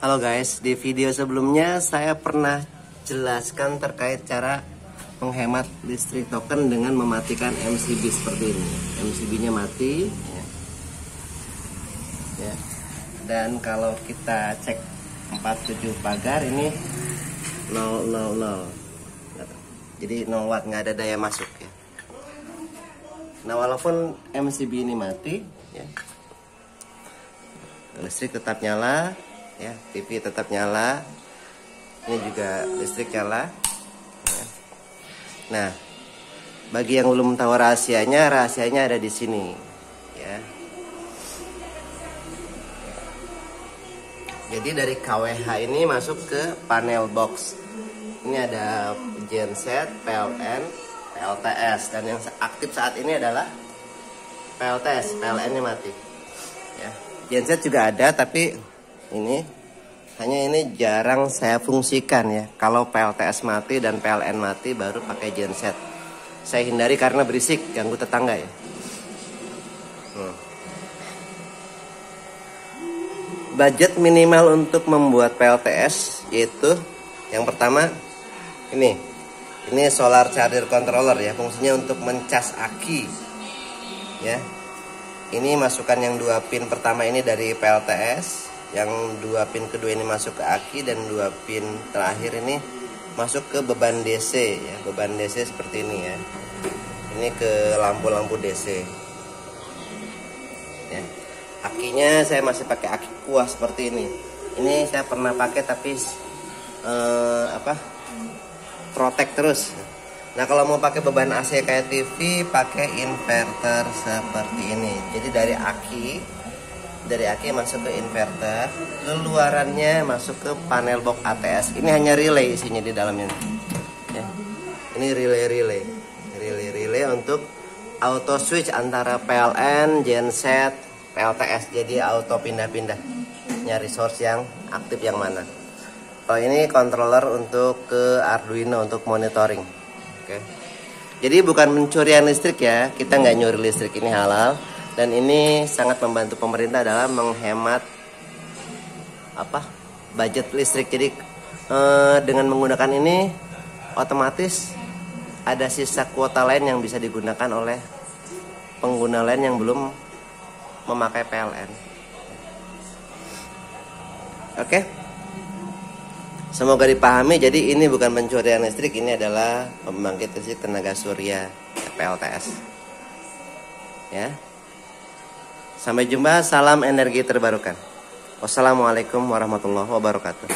Halo guys, di video sebelumnya saya pernah jelaskan terkait cara menghemat listrik token dengan mematikan MCB seperti ini. MCB-nya mati. Ya. Ya. Dan kalau kita cek 47 pagar ini 000. Jadi 0 watt nggak ada daya masuk ya. Nah walaupun MCB ini mati, ya, listrik tetap nyala, ya TV tetap nyala. Ini juga listrik nyala. Ya. nah bagi yang belum tahu rahasianya rahasianya ada di sini. Ya. Jadi dari KWH ini masuk ke panel box. Ini ada genset PLN PLTS dan yang aktif saat ini adalah PLTS PLN nya mati. Ya. Genset juga ada tapi ini hanya ini jarang saya fungsikan ya. Kalau PLTS mati dan PLN mati baru pakai genset. Saya hindari karena berisik ganggu tetangga ya. Hmm. budget minimal untuk membuat PLTS yaitu yang pertama ini. Ini solar charger controller ya fungsinya untuk mencas aki. Ya. Ini masukkan yang dua pin pertama ini dari PLTS yang dua pin kedua ini masuk ke aki dan dua pin terakhir ini masuk ke beban DC ya. Beban DC seperti ini ya. Ini ke lampu-lampu DC ya. Akinya saya masih pakai aki kuah seperti ini. Ini saya pernah pakai tapi eh, apa? Protek terus. Nah kalau mau pakai beban AC kayak TV pakai inverter seperti ini. Jadi dari aki dari aki masuk ke inverter keluarannya masuk ke panel box ATS ini hanya relay isinya di dalamnya. Ya. ini relay relay relay relay untuk auto switch antara PLN genset PLTS jadi auto pindah-pindah. Nyari source yang aktif yang mana. Kalau ini controller untuk ke Arduino untuk monitoring. Oke. Jadi bukan pencurian listrik ya. Kita nggak nyuri listrik. Ini halal dan ini sangat membantu pemerintah dalam menghemat apa budget listrik. Jadi eh, dengan menggunakan ini otomatis ada sisa kuota lain yang bisa digunakan oleh pengguna lain yang belum memakai PLN oke? Semoga dipahami. Jadi ini bukan pencurian listrik ini adalah pembangkit listrik tenaga surya PLTS ya Sampai jumpa, salam energi terbarukan. Wassalamualaikum warahmatullahi wabarakatuh.